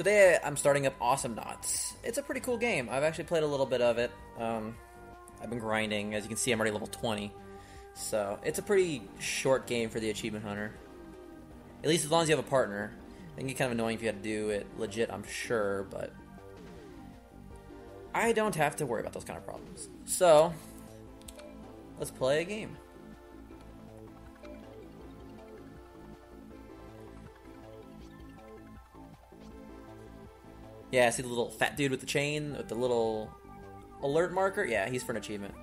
Today I'm starting up Awesomenauts. It's a pretty cool game. I've actually played a little bit of it. Um, I've been grinding. As you can see, I'm already level 20. So it's a pretty short game for the achievement hunter. At least as long as you have a partner. It can get kind of annoying if you had to do it legit, I'm sure, but I don't have to worry about those kind of problems. So let's play a game. Yeah, see the little fat dude with the chain with the little alert marker? Yeah, he's for an achievement.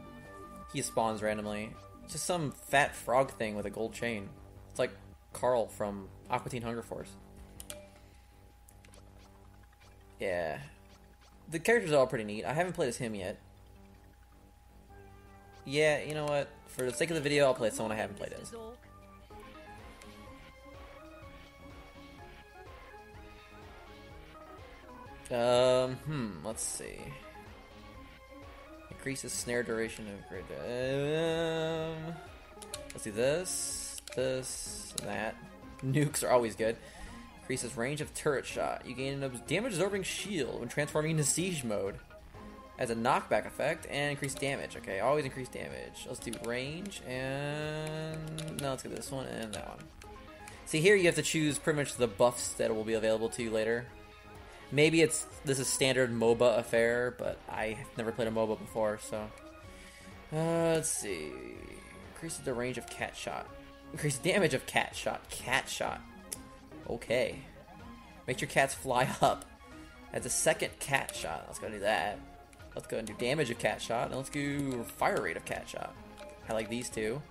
He spawns randomly. Just some fat frog thing with a gold chain. It's like Carl from Aqua Teen Hunger Force. Yeah. The characters are all pretty neat. I haven't played as him yet. Yeah, you know what? For the sake of the video, I'll play someone I haven't played as. Um, hmm, let's see. Increases snare duration of grid. Um, let's do this, this, that. Nukes are always good. Increases range of turret shot. You gain a damage absorbing shield when transforming into siege mode. As a knockback effect and increase damage. Okay, always increase damage. Let's do range and no, let's get this one and that one. See here, you have to choose pretty much the buffs that will be available to you later. Maybe it's this is standard MOBA affair, but I've never played a MOBA before, so. Uh, let's see. Increases the range of cat shot. Increase damage of cat shot. Cat shot. Okay. Make your cats fly up. As a second cat shot. Let's go do that. Let's go and do damage of cat shot. And let's do fire rate of cat shot. I like these two.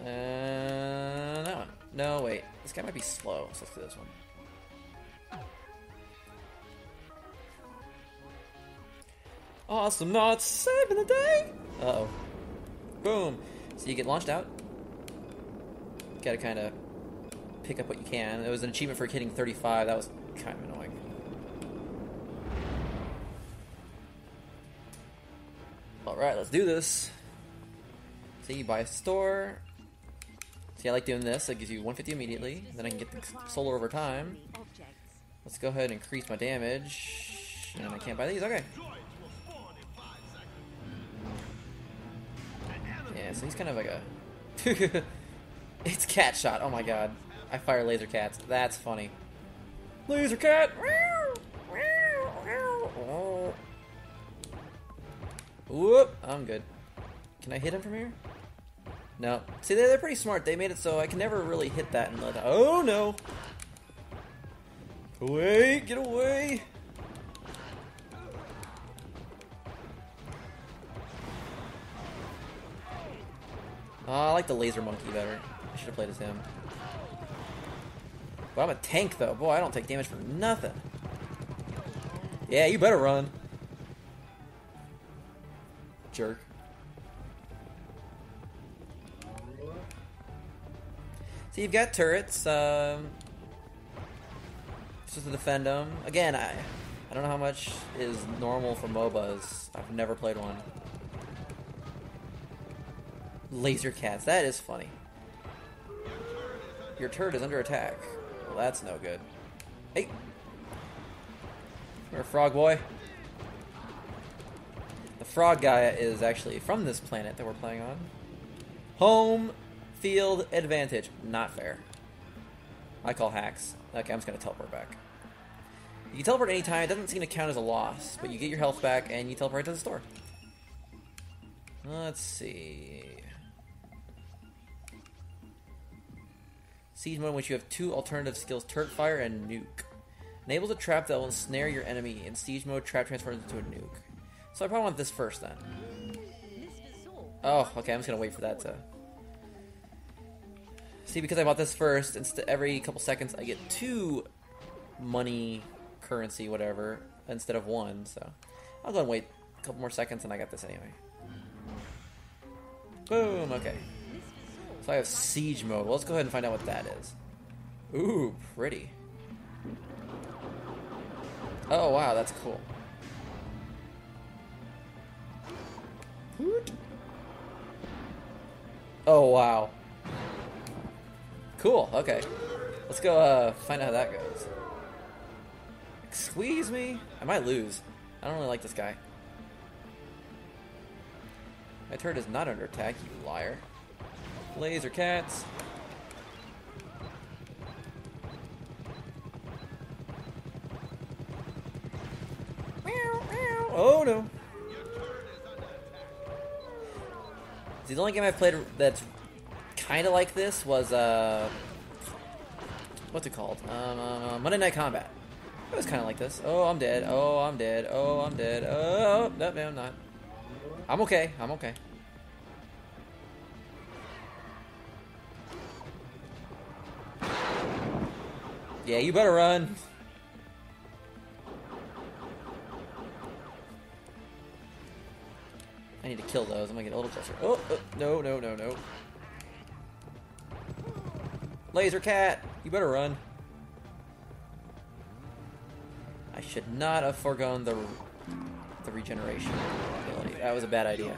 Uh, that one. No, wait. This guy might be slow, so let's do this one. Awesomenauts saving the day! Uh-oh. Boom. So you get launched out. Gotta kind of pick up what you can. It was an achievement for hitting 35. That was kind of annoying. Alright, let's do this. So you buy a store. See, I like doing this. It gives you 150 immediately. Then I can get the solar over time. Let's go ahead and increase my damage. And I can't buy these. Okay. So he's kind of like a... it's cat shot. Oh my god. I fire laser cats. That's funny. Laser cat! Whoop! I'm good. Can I hit him from here? No. See, they're, pretty smart. They made it so I can never really hit that and let... Oh, no! Away! Get away! Oh, I like the laser monkey better. I should have played as him. But I'm a tank, though. Boy, I don't take damage for nothing. Yeah, you better run. Jerk. So you've got turrets. Um, just to defend them. Again, I I don't know how much is normal for MOBAs. I've never played one. Laser cats. That is funny. Your turret is under attack. Well, that's no good. Hey! A frog boy. The frog guy is actually from this planet that we're playing on. Home field advantage. Not fair. I call hacks. Okay, I'm just gonna teleport back. You can teleport anytime. It doesn't seem to count as a loss, but you get your health back and you teleport to the store. Let's see. Siege mode in which you have two alternative skills, turret fire and nuke. Enables a trap that will ensnare your enemy. In siege mode, trap transforms into a nuke. So I probably want this first then. Oh, okay, I'm just gonna wait for that to... See, because I bought this first, instead every couple seconds I get two money, currency, whatever, instead of one, so... I'll go and wait a couple more seconds and I got this anyway. Boom, okay. So I have siege mode. Well, let's go ahead and find out what that is. Ooh, pretty. Oh, wow, that's cool. Oh, wow. Cool, okay. Let's go uh, find out how that goes. squeeze me? I might lose. I don't really like this guy. My turret is not under attack, you liar. Laser cats. Oh no. See, the only game I've played that's kind of like this was, uh, what's it called? Um, uh, Monday Night Combat. It was kind of like this. Oh, I'm dead. Oh, I'm dead. Oh, I'm dead. Oh, no, no, I'm not. I'm okay. I'm okay. Yeah, you better run. I need to kill those. I'm gonna get a little closer. Oh, oh no, no, no, no. Laser cat, you better run. I should not have foregone the the regeneration ability. That was a bad idea.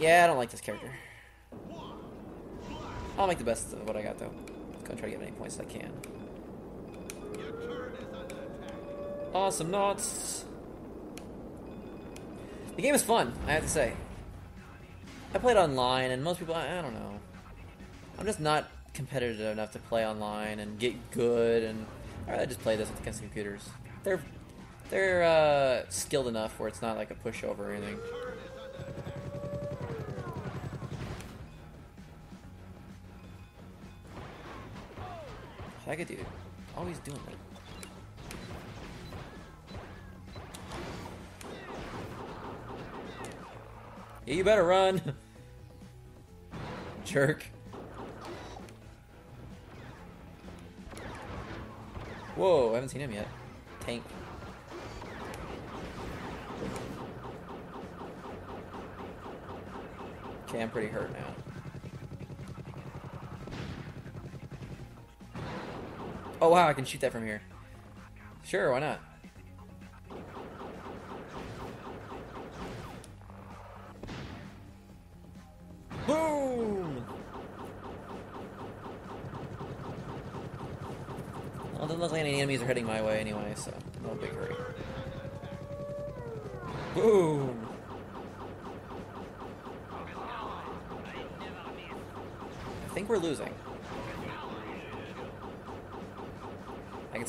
Yeah, I don't like this character. I'll make the best of what I got though. Gonna try to get many points as I can. Awesomenauts. The game is fun, I have to say. I played online, and most people, I, I don't know. I'm just not competitive enough to play online and get good, and I rather just play this against computers. They're they're uh, skilled enough where it's not like a pushover or anything. That dude, always doing that. Yeah, you better run. Jerk. Whoa, I haven't seen him yet. Tank. Okay, I'm pretty hurt now. Oh wow, I can shoot that from here. Sure, why not?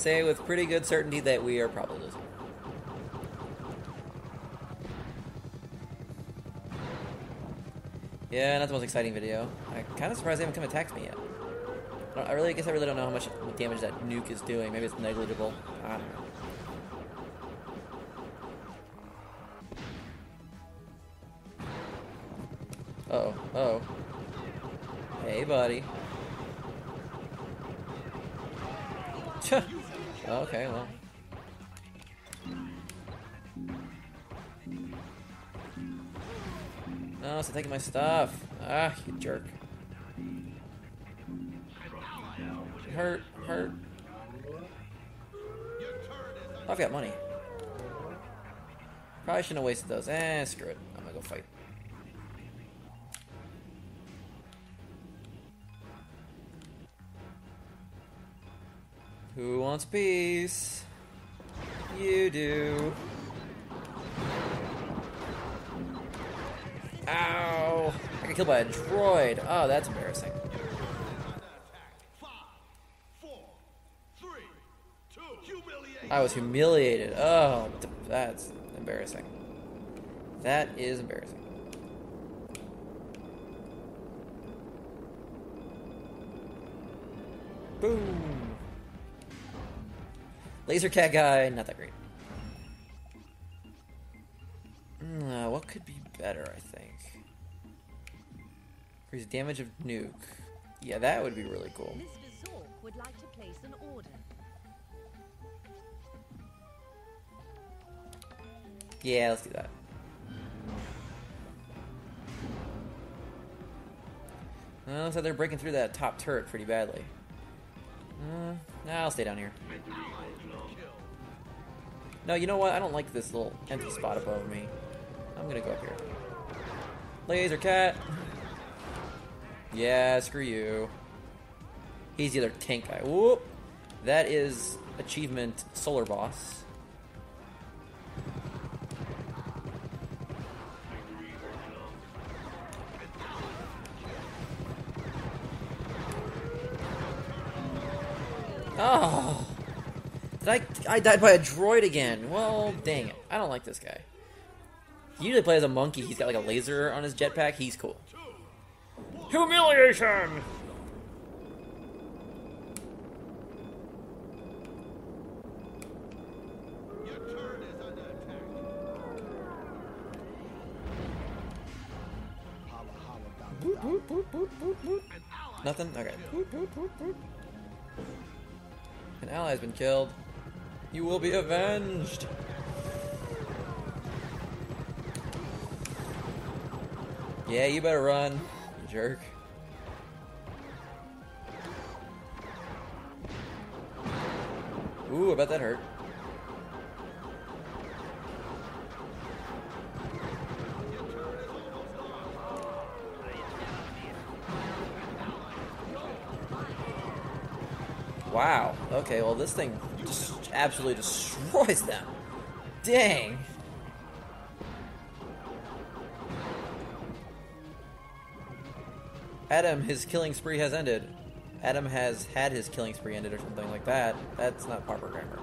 Say with pretty good certainty that we are probably losing. Yeah, not the most exciting video. I'm kind of surprised they haven't come attacked me yet. I, I really I guess I really don't know how much damage that nuke is doing. Maybe it's negligible. I don't know. Uh oh, uh oh. Hey, buddy. Okay, well. No, stop taking my stuff. Ah, you jerk. Hurt, hurt. I've got money. Probably shouldn't have wasted those. Eh, screw it. I'm gonna go fight. Peace? You do. Ow! I got killed by a droid. Oh, that's embarrassing. I was humiliated. Oh, that's embarrassing. That is embarrassing. Boom. Laser cat guy, not that great. Mm, uh, what could be better, I think? Increase damage of nuke. Yeah, that would be really cool. Mr. Zork would like to place an order. Yeah, let's do that. Well, looks like they're breaking through that top turret pretty badly. Uh, nah, I'll stay down here. No, you know what? I don't like this little empty spot above me. I'm gonna go up here. Laser cat! Yeah, screw you. He's the other tank guy. Whoop! That is achievement Solar Boss. I, died by a droid again. Well, dang it. I don't like this guy. He usually plays a monkey. He's got like a laser on his jetpack. He's cool. Humiliation! Your turret is under attack. Holla, holla, down, down. Nothing? Okay. An ally has been killed. You will be avenged! Yeah, you better run, you jerk. Ooh, I bet that hurt. Wow. Okay, well this thing just absolutely destroys them. Dang. Adam, his killing spree has ended. Adam has had his killing spree ended or something like that. That's not proper grammar.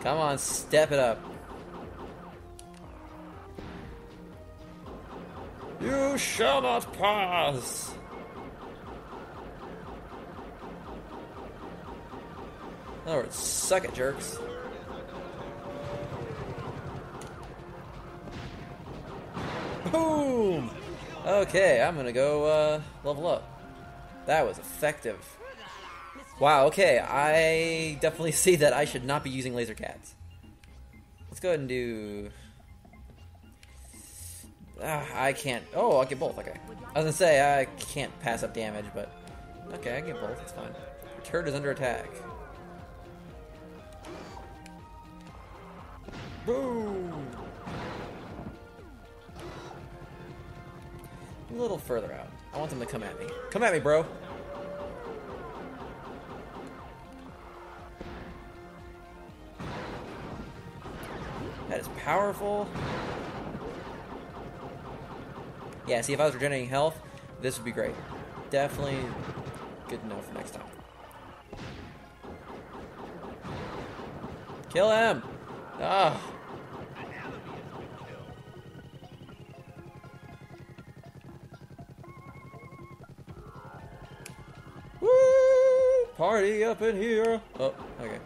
Come on, step it up. You shall not pass. In other words, suck it, jerks. Boom! Okay, I'm gonna go uh, level up. That was effective. Wow, okay, I definitely see that I should not be using laser cats. Let's go ahead and do. Ah, I can't. Oh, I'll get both. Okay. I was gonna say I can't pass up damage, but okay, I get both. It's fine. Turret is under attack. Boom! A little further out. I want them to come at me. Come at me, bro. That is powerful. Yeah, see, if I was regenerating health, this would be great. Definitely good to know for next time. Kill him! Ah! Party up in here! Oh, okay.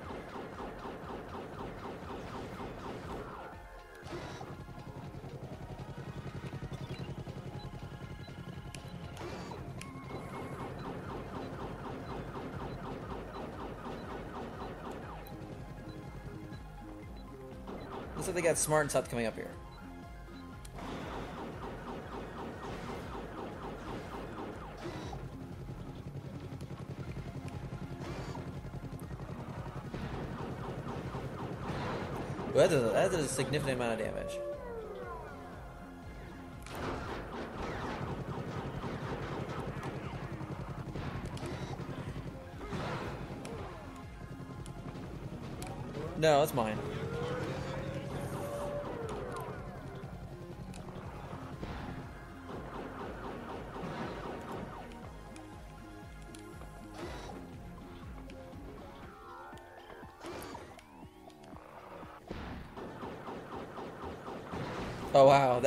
Looks like they got smart and stopped coming up here. Well, that does, that does a significant amount of damage. No, it's mine.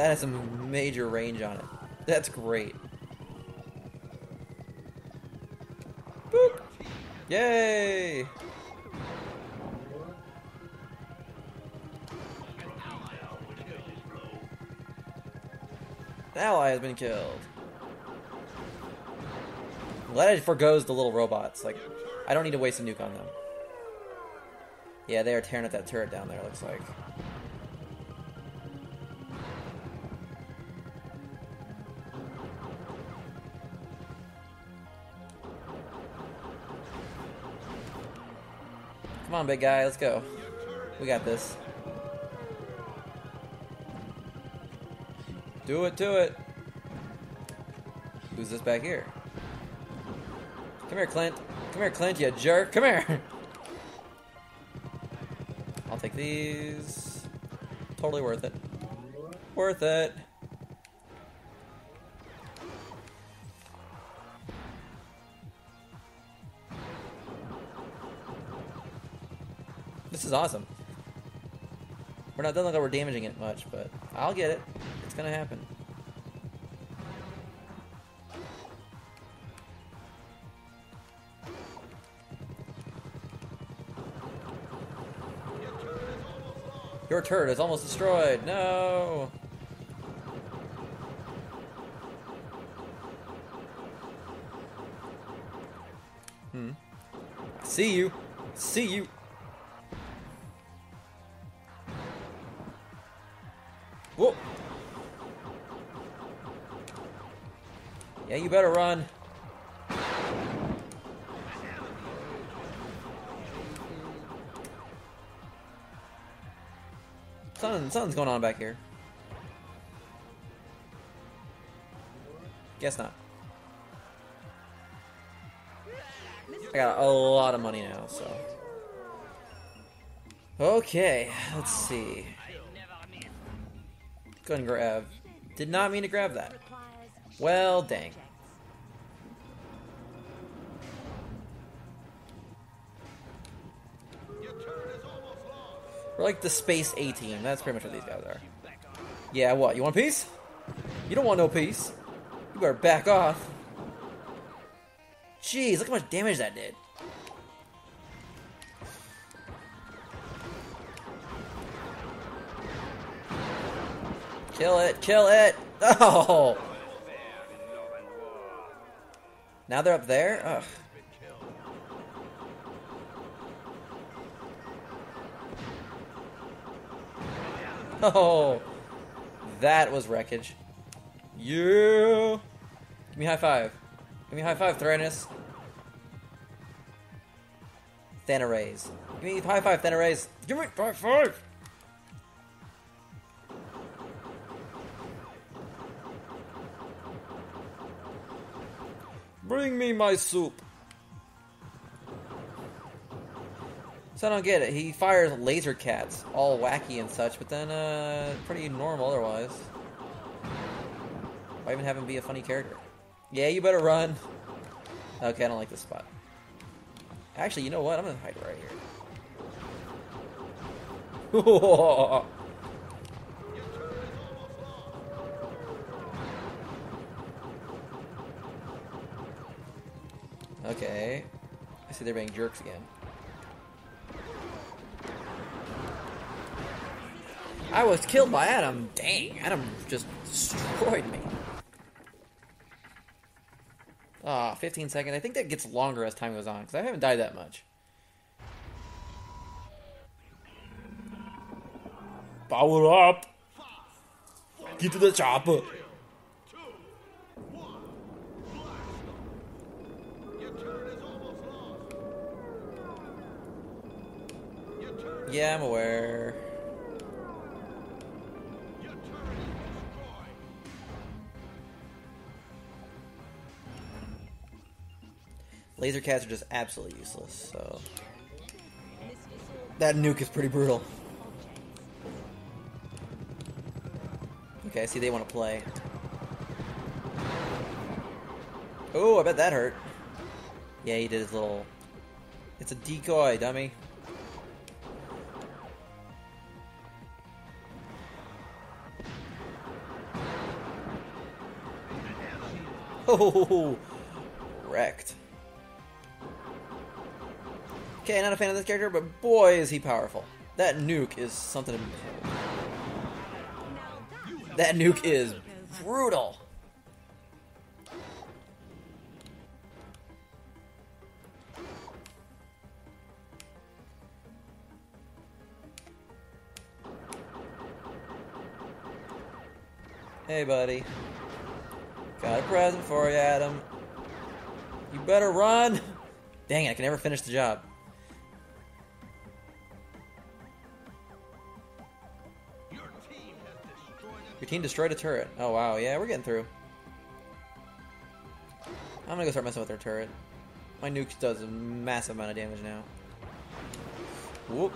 That has some major range on it. That's great. Boop! Yay! An ally has been killed. I'm glad it forgoes the little robots. Like, I don't need to waste a nuke on them. Yeah, they are tearing up that turret down there, looks like. on, big guy, let's go. We got this. Do it, do it. Who's this back here? Come here, Clint. Come here, Clint, you jerk. Come here. I'll take these. Totally worth it. Worth it. Is awesome. We're not look like we're damaging it much, but I'll get it. It's gonna happen. Your turret is almost destroyed. No. Hmm. See you. See you. Something, something's going on back here. Guess not. I got a lot of money now, so. Okay, let's see. Go and grab. Did not mean to grab that. Well, dang. We're like the Space A team. That's pretty much what these guys are. Yeah, what? You want peace? You don't want no peace. You better back off. Jeez, look how much damage that did. Kill it, kill it! Oh! Now they're up there? Ugh. Oh, that was wreckage. Yeah. Give me high five. Give me high five, Theranos. Thanarays. Give me high five, Thanarays. Give me high five. Bring me my soup. So I don't get it. He fires laser cats, all wacky and such, but then uh, pretty normal otherwise. Why even have him be a funny character? Yeah, you better run. Okay, I don't like this spot. Actually, you know what? I'm gonna hide right here. okay. I see they're being jerks again. I was killed by Adam. Dang, Adam just destroyed me. Ah, 15 seconds. I think that gets longer as time goes on because I haven't died that much. Power up! Get to the chopper. Yeah, I'm aware. Laser cats are just absolutely useless. So that nuke is pretty brutal. Okay, I see they want to play. Oh, I bet that hurt. Yeah, he did his little. It's a decoy, dummy. Oh, wrecked. Okay, not a fan of this character, but boy is he powerful. That nuke is something to behold. That nuke is brutal. Hey, buddy. Got a present for you, Adam. You better run. Dang it, I can never finish the job. team destroyed a turret. Oh, wow. Yeah, we're getting through. I'm gonna go start messing with their turret. My nuke does a massive amount of damage now. Whoop.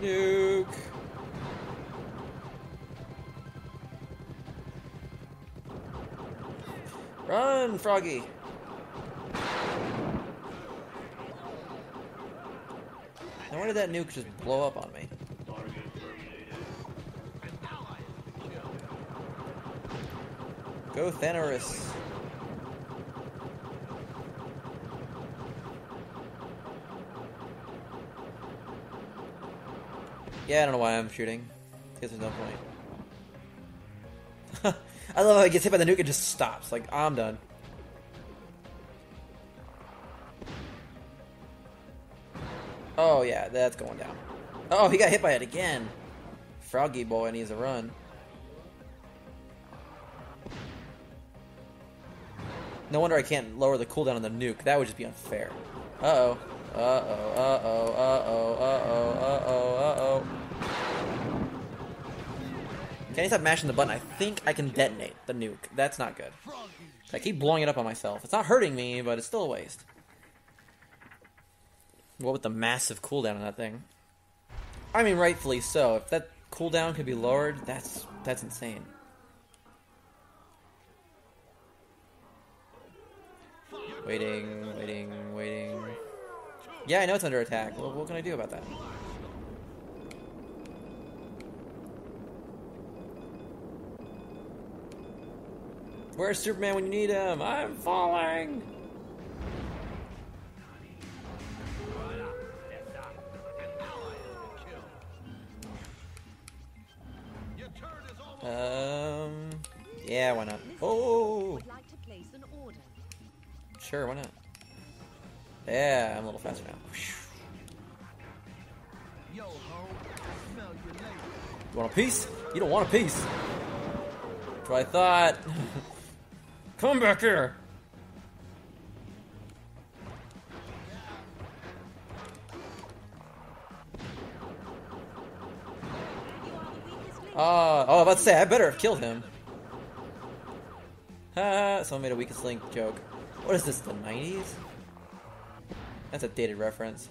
Nuke. Run, Froggy. Now why did that nuke just blow up on me? Go Thanaris. Yeah, I don't know why I'm shooting. Because there's no point. I love how he gets hit by the nuke and just stops. Like, I'm done. Oh, yeah, that's going down. Oh, he got hit by it again. Froggy boy needs a run. No wonder I can't lower the cooldown on the nuke. That would just be unfair. Uh-oh. Uh-oh, uh-oh, uh-oh, uh-oh, uh-oh, uh-oh. Can I stop mashing the button? I think I can detonate the nuke. That's not good. I keep blowing it up on myself. It's not hurting me, but it's still a waste. What with the massive cooldown on that thing? I mean, rightfully so. If that cooldown could be lowered, that's that's insane. Waiting, waiting, waiting. Yeah, I know it's under attack. Well, what can I do about that? Where's Superman when you need him? I'm falling! Your turn is almost Um, yeah, why not? Oh, would like to place an order. sure, why not? Yeah, I'm a little faster now. Yo ho, smell you. You want a piece? You don't want a piece. That's what I thought. Come back here. Uh, oh, I was about to say, I better have killed him. Ha, someone made a weakest link joke. What is this, the 90s? That's a dated reference.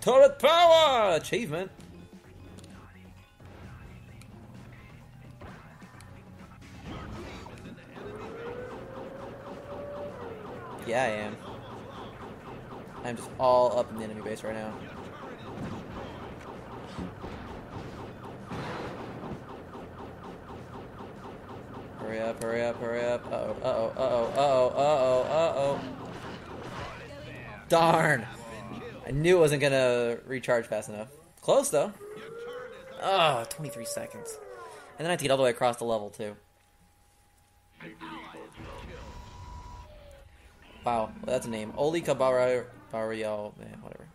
Turret power! Achievement. Yeah, I am. I'm just all up in the enemy base right now. Hurry up, hurry up, hurry up. Uh oh, uh oh, uh oh, uh oh, uh oh, uh oh. Darn! I knew it wasn't gonna recharge fast enough. Close though. Oh, 23 seconds. And then I have to get all the way across the level too. Wow, well, that's a name. Oli Cabara Barrial, man, whatever.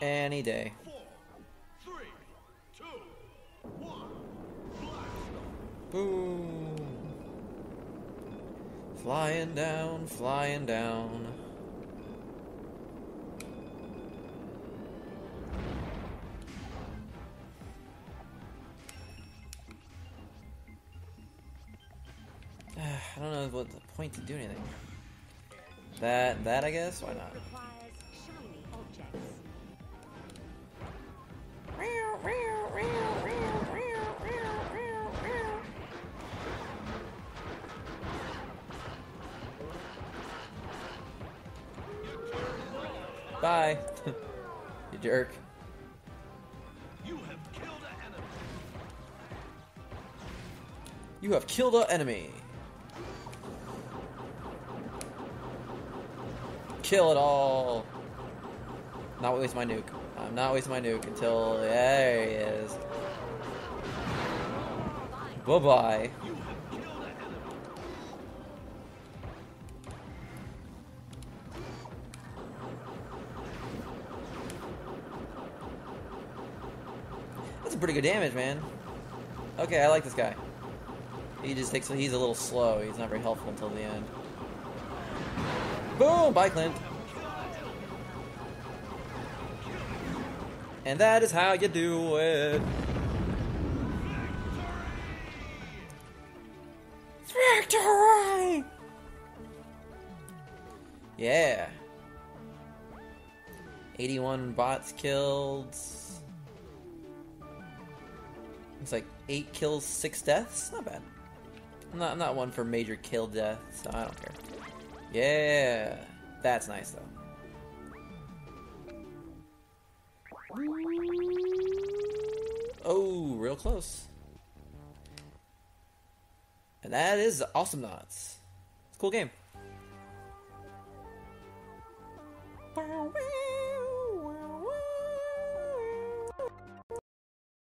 Any day. Boom. Flying down, flying down. I don't know what the point to do anything. That, that I guess? Why not? Bye. you jerk. You have killed an enemy. Kill it all. Not waste my nuke. I'm not wasting my nuke until there he is. Bye bye. That's a pretty good damage, man. Okay, I like this guy. He just takes. He's a little slow. He's not very helpful until the end. Boom! Bye, Clint. And that is how you do it. Victory! Yeah. 81 bots killed. It's like 8 kills, 6 deaths? Not bad. I'm not, I'm not one for major kill death, so I don't care. Yeah, that's nice though. Oh, real close. And that is Awesomenauts. It's a cool game.